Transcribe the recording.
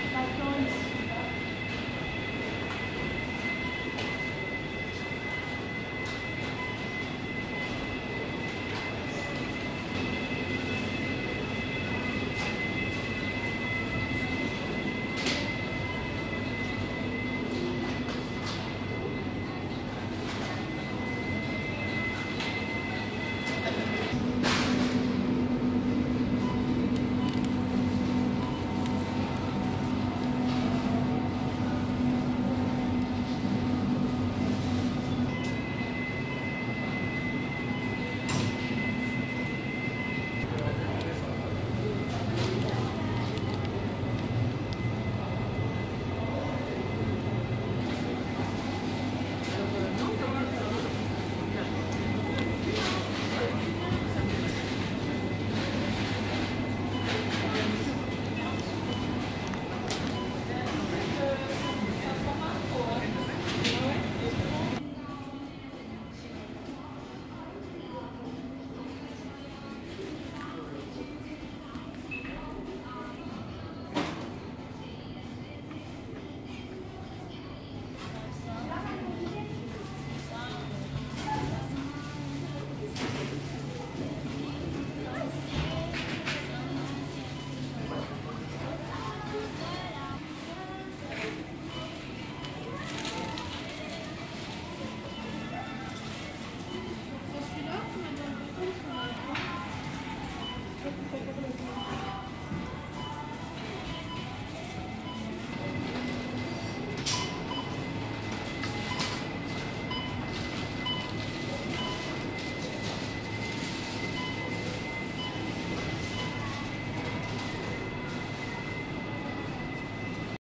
กับการโดน